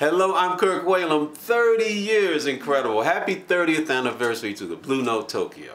Hello, I'm Kirk Whalum. 30 years, incredible. Happy 30th anniversary to the Blue Note Tokyo.